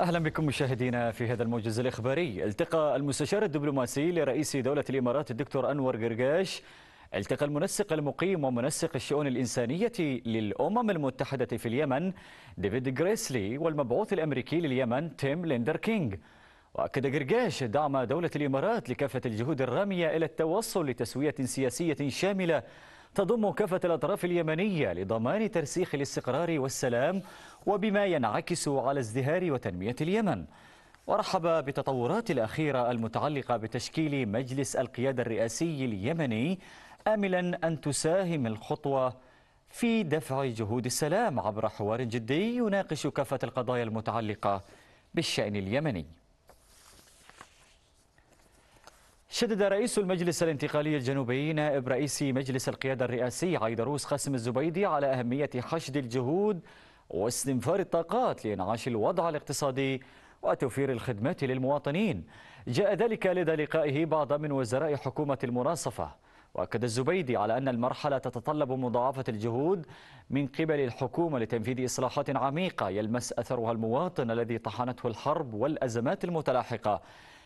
أهلا بكم مشاهدينا في هذا الموجز الإخباري. التقى المستشار الدبلوماسي لرئيس دولة الإمارات الدكتور أنور قرقاش. التقى المنسق المقيم ومنسق الشؤون الإنسانية للأمم المتحدة في اليمن ديفيد غريسلي والمبعوث الأمريكي لليمن تيم ليندركينغ. وأكد قرقاش دعم دولة الإمارات لكافة الجهود الرامية إلى التوصل لتسوية سياسية شاملة تضم كافة الأطراف اليمنية لضمان ترسيخ الاستقرار والسلام وبما ينعكس على ازدهار وتنمية اليمن. ورحب بالتطورات الأخيرة المتعلقة بتشكيل مجلس القيادة الرئاسي اليمني آملا أن تساهم الخطوة في دفع جهود السلام عبر حوار جدي يناقش كافة القضايا المتعلقة بالشأن اليمني. شدد رئيس المجلس الانتقالي الجنوبي نائب رئيس مجلس القيادة الرئاسي عيدروس قاسم الزبيدي على أهمية حشد الجهود واستنفار الطاقات لإنعاش الوضع الاقتصادي وتوفير الخدمات للمواطنين. جاء ذلك لدى لقائه بعض من وزراء حكومة المناصفة. وأكد الزبيدي على أن المرحلة تتطلب مضاعفة الجهود من قبل الحكومة لتنفيذ إصلاحات عميقة يلمس أثرها المواطن الذي طحنته الحرب والأزمات المتلاحقة.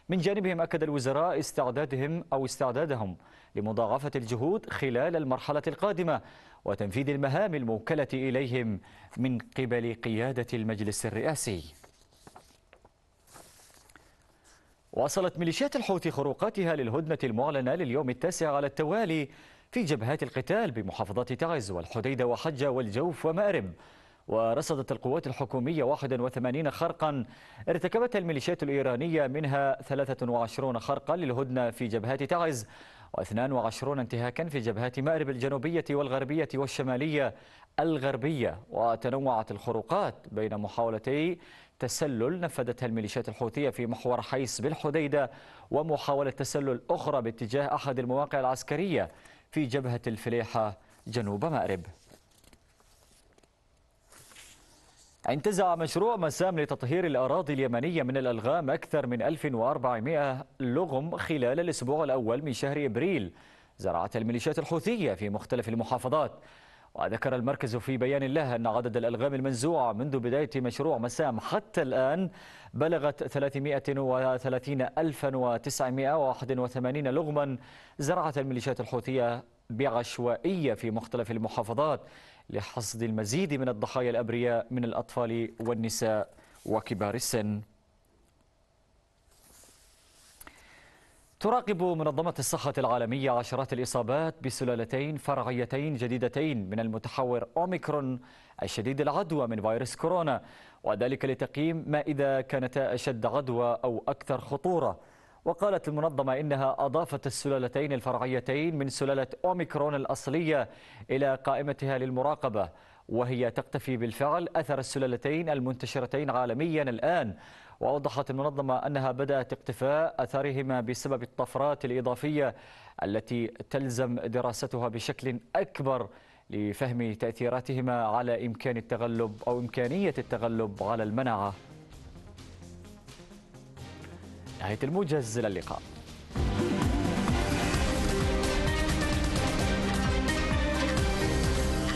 من جانبهم أكد الوزراء استعدادهم أو استعدادهم لمضاعفة الجهود خلال المرحلة القادمة وتنفيذ المهام الموكلة إليهم من قبل قيادة المجلس الرئاسي. واصلت ميليشيات الحوثي خروقاتها للهدنة المعلنة لليوم التاسع على التوالي في جبهات القتال بمحافظات تعز والحديدة وحجة والجوف ومأرب. ورصدت القوات الحكومية 81 خرقا. ارتكبتها الميليشيات الإيرانية منها 23 خرقا للهدنة في جبهات تعز و22 انتهاكا في جبهات مأرب الجنوبية والغربية والشمالية الغربية. وتنوعت الخروقات بين محاولتي تسلل نفذتها الميليشيات الحوثية في محور حيس بالحديدة ومحاولة تسلل أخرى باتجاه أحد المواقع العسكرية في جبهة الفليحة جنوب مأرب. انتزع مشروع مسام لتطهير الأراضي اليمنية من الألغام أكثر من 1400 لغم خلال الأسبوع الأول من شهر إبريل زرعت الميليشيات الحوثية في مختلف المحافظات. وذكر المركز في بيان له أن عدد الألغام المنزوعة منذ بداية مشروع مسام حتى الآن بلغت 330,981 لغما زرعت الميليشيات الحوثية بعشوائية في مختلف المحافظات لحصد المزيد من الضحايا الأبرياء من الأطفال والنساء وكبار السن. تراقب منظمة الصحة العالمية عشرات الإصابات بسلالتين فرعيتين جديدتين من المتحور أوميكرون الشديد العدوى من فيروس كورونا وذلك لتقييم ما إذا كانتا أشد عدوى أو أكثر خطورة. وقالت المنظمة إنها أضافت السلالتين الفرعيتين من سلالة أوميكرون الأصلية إلى قائمتها للمراقبة وهي تقتفي بالفعل أثر السلالتين المنتشرتين عالميا الآن. وأوضحت المنظمة أنها بدأت اقتفاء أثرهما بسبب الطفرات الإضافية التي تلزم دراستها بشكل أكبر لفهم تأثيراتهما على إمكان التغلب أو إمكانية التغلب على المناعة. نهاية الموجز إلى اللقاء.